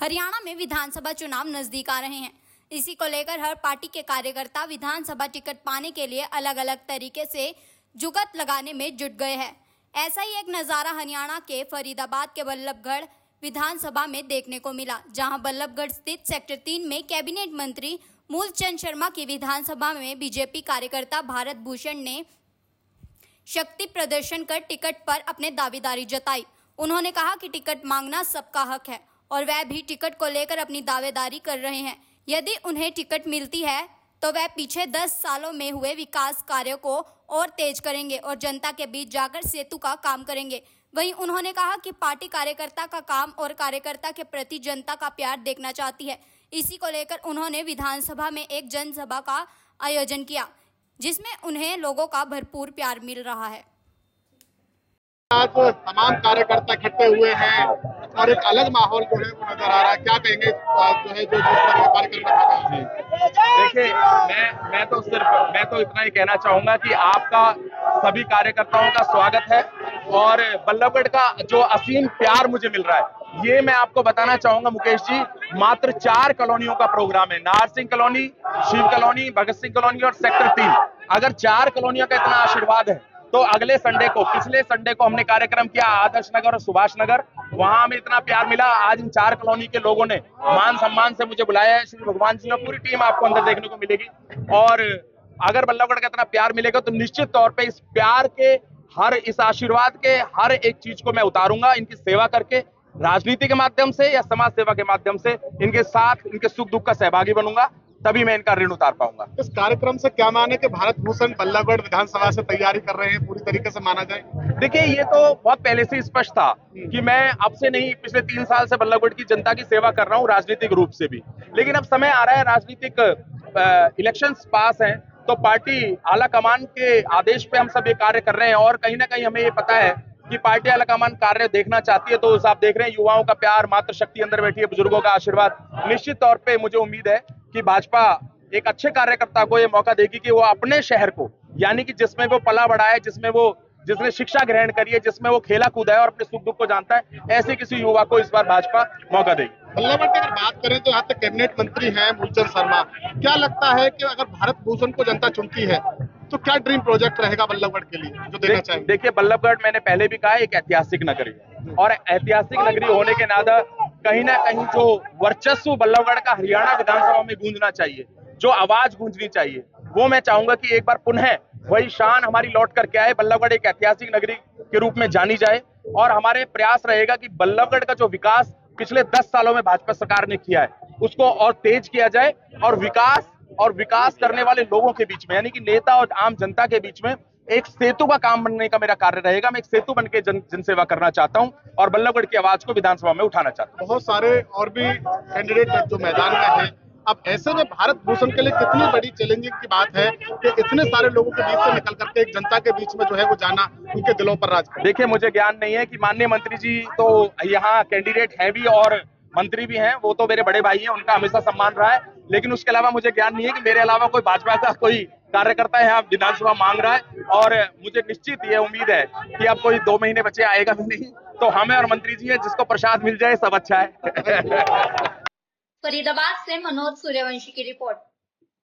हरियाणा में विधानसभा चुनाव नज़दीक आ रहे हैं। इसी को लेकर हर पार्टी के कार्यकर्ता विधानसभा टिकट पाने के लिए अलग अलग तरीके से जुगत लगाने में जुट गए हैं। ऐसा ही एक नज़ारा हरियाणा के फरीदाबाद के बल्लभगढ़ विधानसभा में देखने को मिला, जहाँ बल्लभगढ़ स्थित सेक्टर तीन में कैबिनेट मंत्री मूलचंद शर्मा की विधानसभा में बीजेपी कार्यकर्ता भारत भूषण ने शक्ति प्रदर्शन कर टिकट पर अपने दावेदारी जताई। उन्होंने कहा कि टिकट मांगना सबका हक है। और वह भी टिकट को लेकर अपनी दावेदारी कर रहे हैं। यदि उन्हें टिकट मिलती है तो वह पीछे दस सालों में हुए विकास कार्यों को और तेज करेंगे और जनता के बीच जाकर सेतु का काम करेंगे। वहीं उन्होंने कहा कि पार्टी कार्यकर्ता का काम और कार्यकर्ता के प्रति जनता का प्यार देखना चाहती है। इसी को लेकर उन्होंने विधानसभा में एक जनसभा का आयोजन किया, जिसमें उन्हें लोगों का भरपूर प्यार मिल रहा है। आज तमाम कार्यकर्ता इकट्ठे हुए हैं और एक अलग माहौल जो है वो नज़र आ रहा है। क्या कहेंगे जो है, जो कार्यक्रम देखिए, मैं मैं तो सिर्फ़, मैं तो इतना ही कहना चाहूँगा कि आपका सभी कार्यकर्ताओं का स्वागत है और बल्लभगढ़ का जो असीम प्यार मुझे मिल रहा है, ये मैं आपको बताना चाहूँगा, मुकेश जी, मात्र चार कॉलोनियों का प्रोग्राम है। Nar Singh colony, Shiv colony, Bhagat Singh colony और सेक्टर तीन। अगर चार कॉलोनियों का इतना आशीर्वाद है तो अगले संडे को, पिछले संडे को हमने कार्यक्रम किया आदर्श नगर और सुभाष नगर। वहाँ हमें इतना प्यार मिला। आज इन चार कॉलोनी के लोगों ने मान सम्मान से मुझे बुलाया है। श्री भगवान जी और पूरी टीम आपको अंदर देखने को मिलेगी। और अगर बल्लभगढ़ का इतना प्यार मिलेगा तो निश्चित तौर पर इस प्यार के, हर इस आशीर्वाद के, हर एक चीज़ को मैं उतारूँगा इनकी सेवा करके, राजनीति के माध्यम से या समाज सेवा के माध्यम से। इनके साथ, इनके सुख दुख का सहभागी बनूँगा। तभी मैं इनका ऋण उतार पाऊँगा। इस कार्यक्रम से क्या माने कि भारत भूषण बल्लभगढ़ विधानसभा से तैयारी कर रहे हैं पूरी तरीके से माना जाए? देखिए ये तो बहुत पहले से स्पष्ट था कि मैं अब से नहीं पिछले तीन साल से बल्लभगढ़ की जनता की सेवा कर रहा हूँ राजनीतिक रूप से भी। लेकिन अब समय आ रहा है राजनीतिक इलेक्शन पास है तो पार्टी आला कमान के आदेश पे हम सब ये कार्य कर रहे हैं। और कहीं ना कहीं हमें ये पता है कि पार्टी आला कमान कार्य देखना चाहती है तो आप देख रहे हैं युवाओं का प्यार मात्र शक्ति अंदर बैठी है बुज़ुर्गों का आशीर्वाद। निश्चित तौर पे मुझे उम्मीद है कि भाजपा एक अच्छे कार्यकर्ता को ये मौका देगी कि वो अपने शहर को यानी कि जिसमें वो पला बढ़ा है जिसमें वो जिसने शिक्षा ग्रहण करी है जिसमें वो खेला कूदा है और अपने सुख दुख को जानता है ऐसे किसी युवा को इस बार भाजपा मौका देगी। बल्लभगढ़ की अगर बात करें तो यहाँ तक कैबिनेट मंत्री हैं मूलचंद शर्मा। क्या लगता है कि अगर भारत भूषण को जनता चुनती है तो क्या ड्रीम प्रोजेक्ट रहेगा बल्लभगढ़ के लिए जो देना देख- चाहेंगे? देखिए बल्लभगढ़ मैंने पहले भी कहा एक ऐतिहासिक नगरी और ऐतिहासिक नगरी होने के नाता कहीं ना कहीं जो वर्चस्व बल्लभगढ़ का हरियाणा विधानसभा में गूंजना चाहिए, जो आवाज़ गूंजनी चाहिए, वो मैं चाहूँगा कि एक बार पुनः वही शान हमारी लौट करके आए, बल्लभगढ़ एक ऐतिहासिक नगरी के रूप में जानी जाए और हमारे प्रयास रहेगा कि बल्लभगढ़ का जो विकास पिछले दस सालों में भाजपा सरकार ने किया है, उसको और तेज किया जाए और विकास और विकास करने वाले लोगों के बीच में, यानी कि नेता और आम जनता के बीच में एक सेतु का काम बनने का मेरा कार्य रहेगा। मैं एक सेतु बन के जन जनसेवा करना चाहता हूँ और बल्लभगढ़ की आवाज़ को विधानसभा में उठाना चाहता हूँ। बहुत सारे और भी कैंडिडेट जो मैदान में है। अब ऐसे में भारत भूषण के लिए कितनी बड़ी चैलेंजिंग की बात है कि इतने सारे लोगों के बीच से निकल करके एक जनता के बीच में जो है वो जाना उनके दिलों पर राज देखिए मुझे ज्ञान नहीं है कि माननीय मंत्री जी तो यहाँ कैंडिडेट हैं भी और मंत्री भी हैं, वो तो मेरे बड़े भाई हैं, उनका हमेशा सम्मान रहा है। लेकिन उसके अलावा मुझे ज्ञान नहीं है कि मेरे अलावा कोई भाजपा का कोई कार्यकर्ता यहाँ विधानसभा मांग रहा है। और मुझे निश्चित ये उम्मीद है कि अब कोई दो महीने बचे, आएगा भी नहीं। तो हमें और मंत्री जी है, जिसको प्रसाद मिल जाए, सब अच्छा है। फरीदाबाद से मनोज सूर्यवंशी की रिपोर्ट।